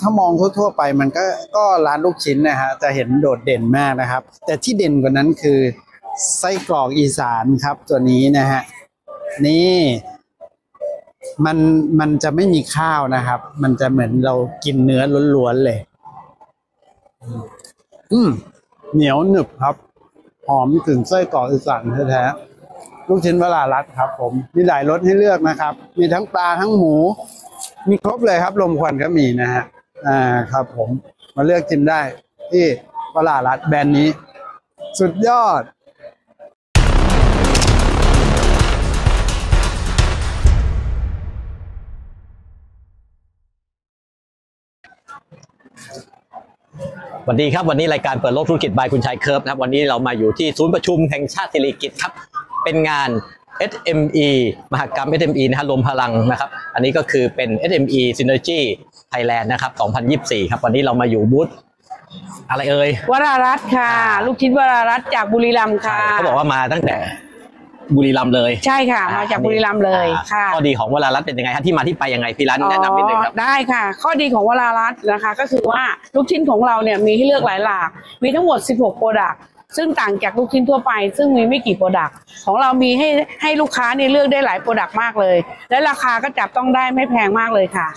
ถ้ามองทั่วๆไปมันก็ก็ร้านลูกชิ้นนะฮะจะเห็นโดดเด่นมากนะครับ แต่ที่เด่นกว่านั้นคือไส้กรอกอีสานครับตัวนี้นะฮะนี่มันมันจะไม่มีข้าวนะครับ มันจะเหมือนเรากินเนื้อล้วนๆเลย อืมเหนียวหนึบครับ หอมถึงไส้กรอกอีสานแท้ๆลูกชิ้นเวลารัดครับ ผมมีหลายรสให้เลือกนะครับ มีทั้งปลาทั้งหมู มีครบเลยครับลมควันก็มีนะฮะ อ่าครับผมมาเลือกชิมได้ที่วลารัดแบรนด์นี้ สุดยอดสวัสดีครับ วันนี้รายการเปิดโลกธุรกิจบายคุณชายเคิร์ฟนะครับ วันนี้เรามาอยู่ที่ศูนย์ประชุมแห่งชาติสิริกิตครับ เป็นงาน SME มหกรรม SME นะฮะรวมพลังนะครับ อันนี้ก็คือเป็น SME Synergy Thailand นะครับ 2024 ครับ วันนี้เรามาอยู่บูธอะไรเอ่ยวรารัตน์ค่ะ ลูกชิ้นวรารัตน์จากบุรีรัมย์ค่ะ เขาบอกว่ามาตั้งแต่บุรีรัมย์เลย ใช่ค่ะ มาจากบุรีรัมย์เลยอ่าค่ะข้อดีของวลารัตน์เป็นยังไงฮะที่มาที่ไปยังไงพี่รันแนะนำนิดนึงครับอ๋อได้ค่ะ ข้อดีของวรารัตน์นะคะ ก็คือว่าลูกชิ้นของเราเนี่ยมีให้เลือกหลายหลาก มีทั้งหมด 16 product ซึ่งต่างจากลูกชิ้นทั่วไป ซึ่งมีไม่กี่ product ของเรามีให้ให้ลูกค้าเนี่ยเลือกได้หลาย product มากเลย และราคาก็จับต้องได้ไม่แพงมากเลยค่ะ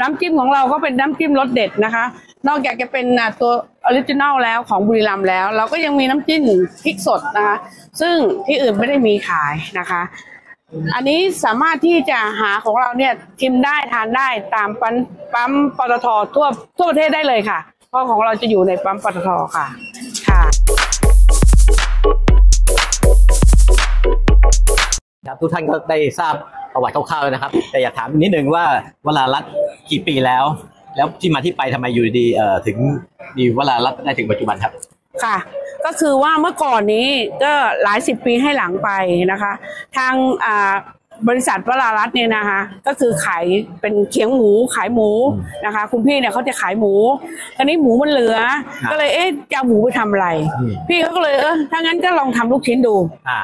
น้ำจิ้มของเราก็เป็นน้ำจิ้มรสเด็ดนะคะ นอกจากจะเป็นตัวออริจินัลแล้วของบุรีรัมย์แล้ว เราก็ยังมีน้ำจิ้มพริกสดนะคะ ซึ่งที่อื่นไม่ได้มีขายนะคะ อันนี้สามารถที่จะหาของเราเนี่ยชิมได้ทานได้ตามปั๊มปั๊มปตททั่วทั่วประเทศได้เลยค่ะ เพราะของเราจะอยู่ในปั๊มปตทค่ะ ครับทุกท่านก็ได้ทราบประวัติคร่าวๆแล้วนะครับ แต่อยากถามนิดนึงว่าวลารัตน์กี่ปีแล้ว แล้วที่มาที่ไปทำไมอยู่ดีๆเอ่อถึงมีวลารัตน์ได้ถึงปัจจุบันครับ ค่ะ ก็คือว่าเมื่อก่อนนี้ก็หลายสิบปีให้หลังไปนะคะ ทางอ่า บริษัทวรารัตน์เนี่ยนะคะก็คือขายเป็นเขียงหมูขายหมูนะคะ คุณพี่เนี่ยเขาจะขายหมูตอนนี้หมูมันเหลือครับก็เลยเอ๊ะจะเอาหมูไปทำอะไรอืมพี่เขาก็เลยเออถ้างั้นก็ลองทำลูกชิ้นดูอ่า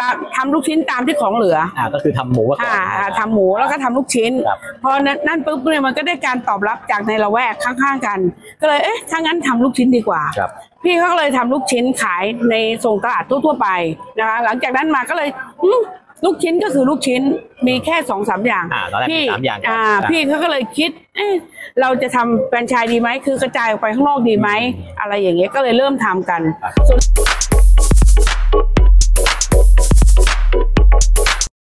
ตามทำลูกชิ้นตามที่ของเหลืออ่าก็คือทำหมูมาก่อนค่ะอ่าทำหมูแล้วก็ทำลูกชิ้นครับพอนั้นนั่นปุ๊บเนี่ยมันก็ได้การตอบรับจากในละแวกข้างๆกัน ก็เลยเอ๊ะถ้างั้นทำลูกชิ้นดีกว่าครับพี่เขาก็เลยทำลูกชิ้นขายในส่งตลาดทั่วๆไปนะคะ หลังจากนั้นมาก็เลยอืม ลูกชิ้นก็คือลูกชิ้นมีแค่สองสามอย่างอ่าตอนแรกมีพี่สามอย่างก่อนอ่าครับพี่เขาก็เลยคิด เอ๊ะเราจะทำแฟรนไชส์ดีไหมคือกระจายออกไปข้างนอกดีไหมอะไรอย่างเงี้ยก็เลยเริ่มทำกันส่วน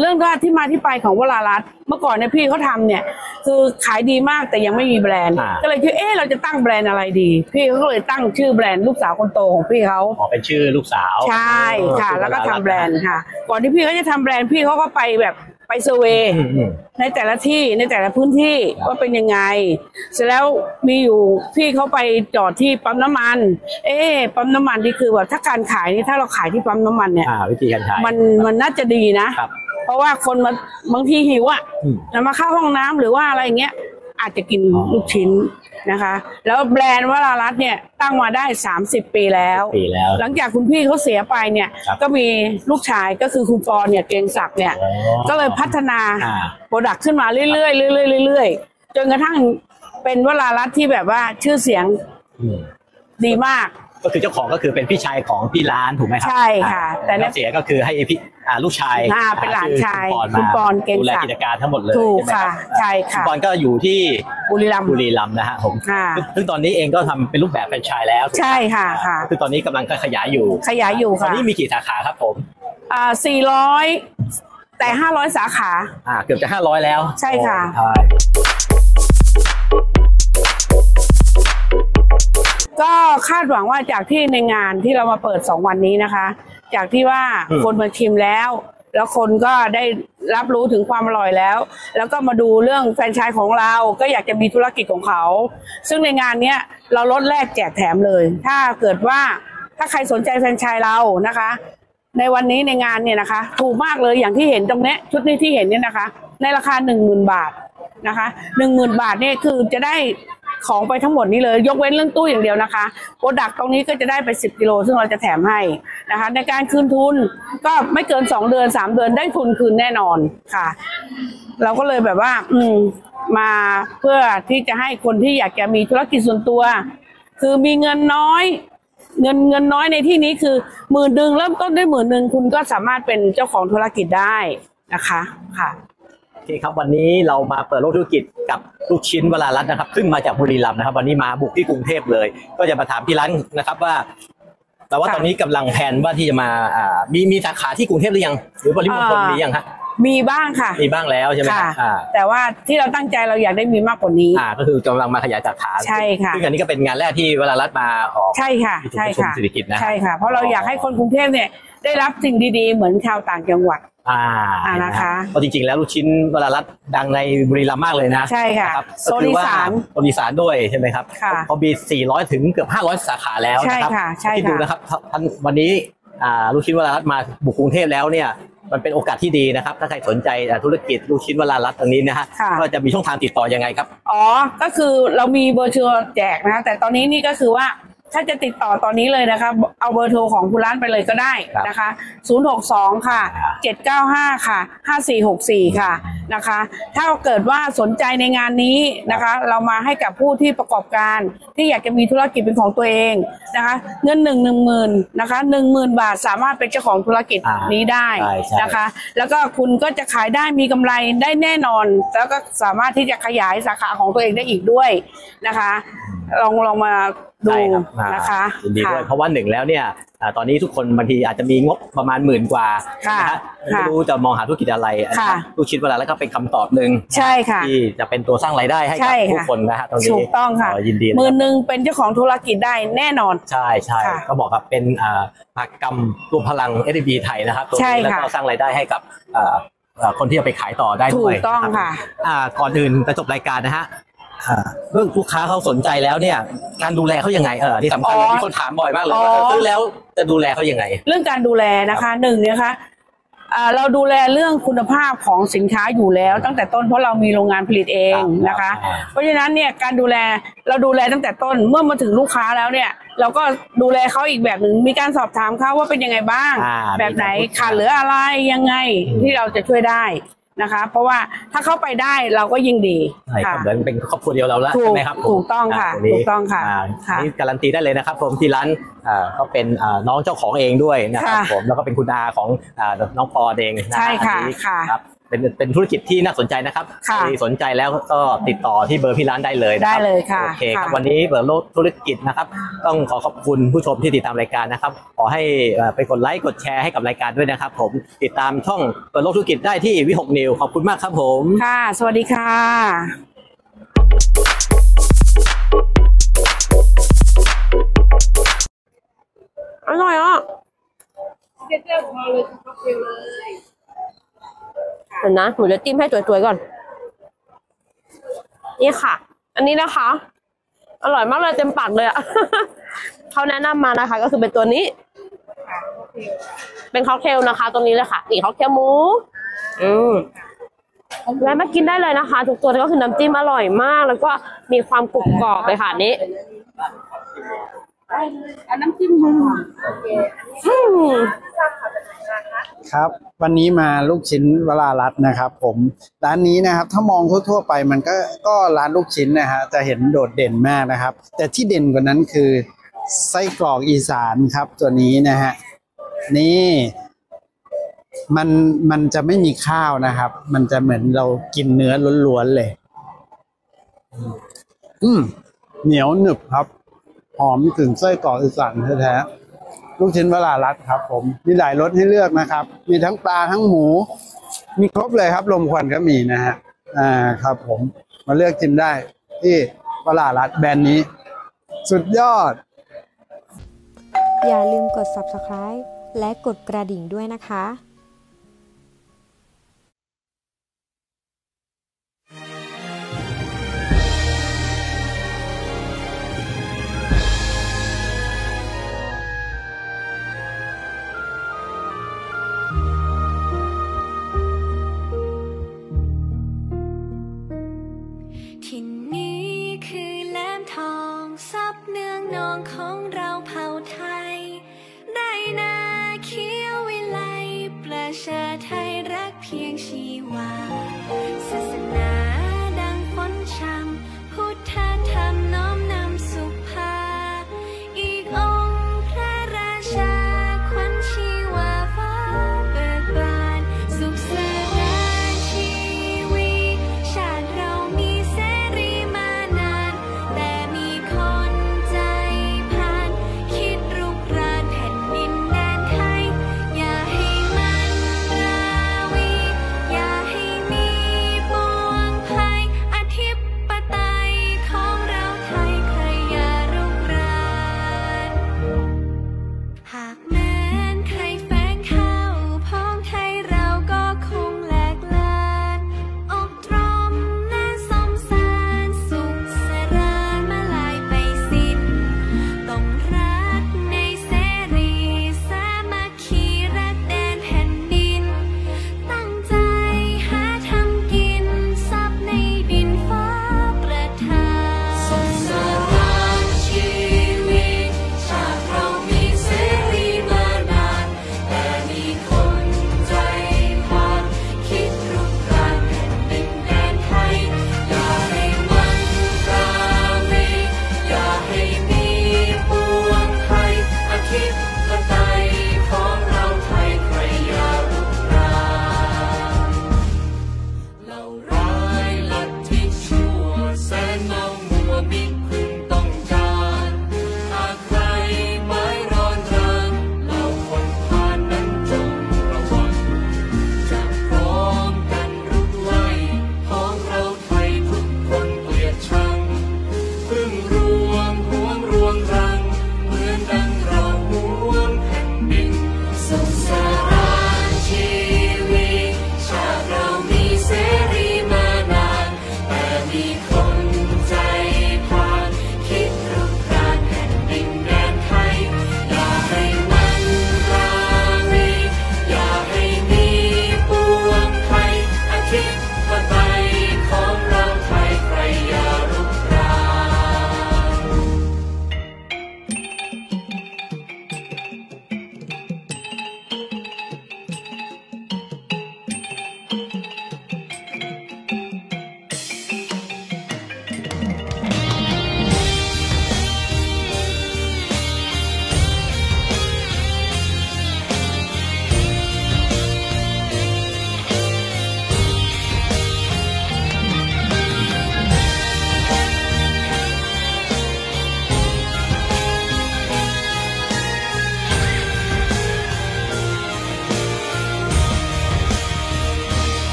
เรื่องว่าที่มาที่ไปของวรารัตน์เมื่อก่อนเนี่ยพี่เขาทำเนี่ย คือขายดีมากแต่ยังไม่มีแบรนด์ อ่า ก็เลยคิดเอ๊ะเราจะตั้งแบรนด์อะไรดี พี่เขาก็เลยตั้งชื่อแบรนด์ลูกสาวคนโตของพี่เขาอ๋อเป็นชื่อลูกสาวใช่ค่ะชื่อแล้วก็ทำาตแบรนด์ค่ะ ก่อนที่พี่เขาจะทำแบรนด์พี่เขาก็ไปแบบไปเซอร์เวย์ อืมอืม ในแต่ละที่ในแต่ละพื้นที่ครับว่าเป็นยังไง เสร็จแล้วมีอยู่พี่เขาไปจอดที่ปั๊มน้ำมัน เอ๊ะปั๊มน้ำมันนี่คือแบบถ้าการขายนี่ถ้าเราขายที่ปั๊มน้ำมันเนี่ย อ่าวิธีการขายมันมันน่าจะดีนะครับ เพราะว่าคนมาบางทีหิวอะอืมแล้วมาเข้าห้องน้ำหรือว่าอะไรอย่างเงี้ยอาจจะกินอ๋อลูกชิ้นนะคะ แล้วแบรนด์วรารัตน์เนี่ยตั้งมาได้ 30 ปีแล้วปีแล้วหลังจากคุณพี่เขาเสียไปเนี่ยครับก็มีลูกชายก็คือคุณปอนเนี่ยเกรียงศักดิ์เนี่ยอ๋อก็เลยพัฒนาอ่าโปรดักต์ขึ้นมาเรื่อยๆเรื่อยๆเรื่อยๆจนกระทั่งเป็นวรารัตน์ที่แบบว่าชื่อเสียงอืมดีมาก ก็คือเจ้าของก็คือเป็นพี่ชายของพี่ร้านถูกไหมครัใช่ค่ะแต่แต่เนี่ย เสียก็คือให้พี่อ่าลูกชายอ่าเป็นหลานชายชื่อคุณปอนเกณฑ์ดูแลศักดิ์ กิจการทั้งหมดเลยถูกใช่ไหมรับค่ะใช่ค่ะณปอนก็อยู่ที่บุรีรัมย์บุรีรัมย์นะฮะผม ค่ะ ซึ่งซึ่งตอนนี้เองก็ทำเป็นรูปแบบแฟรนไชส์แล้วถูกไหมใช่ค่ะค่ะ คือตอนนี้กำลังขยายอยู่ขยายอยู่ตอนค่ะนี้มีกี่สาขาครับผม อ่าสี่ร้อยแต่ห้าร้อยสาขา อ่าเกือบจะห้าร้อยแล้วใช่ค่ะ โอ้ใช่ ก็คาดหวังว่าจากที่ในงานที่เรามาเปิดสองวันนี้นะคะ จากที่ว่าคนมาชิมแล้ว แล้วคนก็ได้รับรู้ถึงความอร่อยแล้ว แล้วก็มาดูเรื่องแฟรนไชส์ของเรา ก็อยากจะมีธุรกิจของเขา ซึ่งในงานเนี้ยเราลดแลกแจกแถมเลย ถ้าเกิดว่าถ้าใครสนใจแฟรนไชส์เรานะคะ ในวันนี้ในงานเนี่ยนะคะ ถูกมากเลยอย่างที่เห็นตรงเนี้ยชุดนี้ที่เห็นเนี่ยนะคะ ในราคาหนึ่งหมื่นบาทนะคะหนึ่งหมื่นบาทเนี่ยคือจะได้ ของไปทั้งหมดนี้เลย ยกเว้นเรื่องตู้อย่างเดียวนะคะโปรดักตรงนี้ก็จะได้ไปสิบกิโลซึ่งเราจะแถมให้นะคะ ในการคืนทุนก็ไม่เกินสองเดือนสามเดือนได้ทุนคืนแน่นอนค่ะ เราก็เลยแบบว่า อืมมาเพื่อที่จะให้คนที่อยากจะมีธุรกิจส่วนตัว คือมีเงินน้อย เงินเงินน้อยในที่นี้คือหมื่นหนึ่งเริ่มต้นด้วยหมื่นหนึ่งคุณก็สามารถเป็นเจ้าของธุรกิจได้นะคะค่ะ อเคครับวันนี้เรามาเปิดโลกธุรกิจกับลูกชิ้นวรารัตน์นะครับ ซึ่งมาจากบุรีรัมย์นะครับ วันนี้มาบุกที่กรุงเทพเลย ก็จะมาถามพี่ร้านนะครับว่า แต่ว่าค่ะตอนนี้กำลังแผนว่าที่จะมาอ่ามีมีสาขาที่กรุงเทพหรือยัง หรือปริมณฑลอ่ามีมียังฮะมีบ้างค่ะ มีบ้างแล้วใช่ไหมค่ะฮะอ่า แต่ว่าที่เราตั้งใจเราอยากได้มีมากกว่านี้ อ่า ก็คือกำลังมาขยายสาขาใช่ค่ะซึ่งอันนี้ก็เป็นงานแรกที่วรารัตน์มาออกใช่ค่ะที่ใช่ชุมชนค่ะเศรษฐกิจนะใช่ค่ะ เพราะเราอยากให้คนกรุงเทพเนี่ยได้รับสิ่งดีๆ เหมือนชาวต่างจังหวัด อ่าอ่านะคะเพราะจริงๆแล้วลูกชิ้นวรารัตน์ดังในบุรีรัมย์มากเลยนะใช่ค่ะรับโซนอีสานก็คือว่โซนอีสานด้วยใช่ไหมครับค่ะเขามี 400 ถึงเกือบ 500 สาขาแล้วนะครับใช่ค่ะใช่ค่ะที่ดูนะครับท่านวันนี้อ่าลูกชิ้นวรารัตน์มาบุกกรุงเทพแล้วเนี่ยมันเป็นโอกาสที่ดีนะครับ ถ้าใครสนใจอ่าธุรกิจลูกชิ้นวรารัตน์ตรงนี้นะฮะค่ะก็จะมีช่องทางติดต่อยังไงครับ อ๋อก็คือเรามีเบอร์โทรแจกนะคะแต่ตอนนี้นี่ก็คือว่า ถ้าจะติดต่อตอนนี้เลยนะคะ เอาเบอร์โทรของคุณร้านไปเลยก็ได้นะคะ 062 ค่ะ 795 ค่ะ 5464 ค่ะนะคะ ถ้าเกิดว่าสนใจในงานนี้นะคะ เรามาให้กับผู้ที่ประกอบการ ที่อยากจะมีธุรกิจเป็นของตัวเองนะคะ เงินหนึ่งหนึ่งหมื่นนะคะหนึ่งหมื่นบาทสามารถเป็นเจ้าของธุรกิจอ่านี้ได้ใช่ใช่นะคะ แล้วก็คุณก็จะขายได้มีกำไรได้แน่นอน แล้วก็สามารถที่จะขยายสาขาของตัวเองได้อีกด้วยนะคะ ลองลองมาดูใช่ครับอ่านะคะยินดีด้วยค่ะเพราะว่าหนึ่งแล้วเนี่ยอ่าตอนนี้ทุกคนบางทีอาจจะมีงบประมาณหมื่นกว่าค่ะนะฮะค่ะไม่รู้จะมองหาธุรกิจอะไรนะค่ะฮะลูกชิ้นวรารัตน์ก็เป็นคำตอบหนึ่งใช่ค่ะที่จะเป็นตัวสร้างรายได้ให้ใช่กับค่ะทุกคนนะฮะตรงนี้ถูกต้องค่ะยินดีนะหมื่คนรับหนึ่งเป็นเจ้าของธุรกิจได้แน่นอน ใช่ใช่ค่ะก็บอกกับเป็นอ่ามหกรรมรวมพลัง s อ b ไทยนะครับตรงใช่นี้แล้วค่ะก็สร้างรายได้ให้กับอ่าอ่าคนที่จะไปขายต่อได้ถูด้วยกต้องนรับค่ะอ่าก่อนอื่นจะจบรายการนะฮะอ่า เรื่องลูกค้าเขาสนใจแล้วเนี่ย การดูแลเขายังไงเออที่สำคัญเลยอ๋อมีคนถามบ่อยมากเลยอ๋อว่าซื้อแล้วจะดูแลเขายังไง เรื่องการดูแลนะคะหนึ่งเนี่ยนะคะอ่าเราดูแลเรื่องคุณภาพของสินค้าอยู่แล้วตั้งแต่ต้นเพราะเรามีโรงงานผลิตเองนะคะครับเพราะฉะนั้นเนี่ยการดูแลเราดูแลตั้งแต่ต้นเมื่อมาถึงลูกค้าแล้วเนี่ย เราก็ดูแลเขาอีกแบบหนึ่งมีการสอบถามเขาว่าเป็นยังไงบ้าง อ่าแบบไหนมีการพูดขาดเหลืออะไรยังไงที่เราจะช่วยได้ นะคะ เพราะว่าถ้าเข้าไปได้เราก็ยิ่งดีใช่ครัค่ะบเหมือนเป็นครอบครัวเดียวเราแล้วถูกใช่ไหมครับผมถูกต้องค่ะาตรงนี้ถูกต้องค่ะาค่ะ นี่การันตีได้เลยนะครับผมที่ร้านอ่าก็เป็นอ่าน้องเจ้าของเองด้วยนะครับค่ะผมแล้วก็เป็นคุณอาของอ่าน้องปอเองนะฮใช่ค่ะอันนี้ค่ะ ครับ เป็นเป็นธุรกิจที่น่าสนใจนะครับค่ะใครสนใจแล้วก็ติดต่อที่เบอร์พี่ร้านได้เลยนะครับได้เลยค่ะโอเคครับค่ะ วันนี้เปิดโลกธุรกิจนะครับ ต้องขอขอบคุณผู้ชมที่ติดตามรายการนะครับ ขอให้เอ่อไปกดไลค์กดแชร์ให้กับรายการด้วยนะครับ ผมติดตามช่องเปิดโลกธุรกิจได้ที่วิหกนิวขอบคุณมากครับผม ค่ะ สวัสดีค่ะอร่อยอะ เดี๋ยวนะหนูจะจิ้มให้สวยๆก่อน นี่ค่ะ อันนี้นะคะ อร่อยมากเลยเต็มปากเลยอะเขาแนะนำมานะคะ ก็คือเป็นตัวนี้ เป็นค็อกเทลนะคะ ตรงนี้เลยค่ะ นี่ค็อกเทลหมู อืมแวะมากินได้เลยนะคะ ทุกตัวก็คือน้ำจิ้มอร่อยมาก แล้วก็มีความกรุบกรอบเลยค่ะนี้ อันน้ำจิ้มอืมครับ วันนี้มาลูกชิ้นวรารัตน์นะครับ ผมร้านนี้นะครับ ถ้ามองทั่วๆไปมันก็ก็ร้านลูกชิ้นนะฮะจะเห็นโดดเด่นมากนะครับ แต่ที่เด่นกว่านั้นคือไส้กรอกอีสานครับ ตัวนี้นะฮะนี่มันมันจะไม่มีข้าวนะครับ มันจะเหมือนเรากินเนื้อล้วนๆเลย อืมเหนียวหนึบครับ หอมถึงไส้กรอกอีสานแท้ๆลูกชิ้นวลารัดครับ ผม มีหลายรสให้เลือกนะครับ มีทั้งปลาทั้งหมู มีครบเลยครับลมควันก็มีนะฮะอ่าครับ ผมมาเลือกกินได้ ที่วลารัดแบรนด์นี้ สุดยอด อย่าลืมกด subscribe และกดกระดิ่งด้วยนะคะ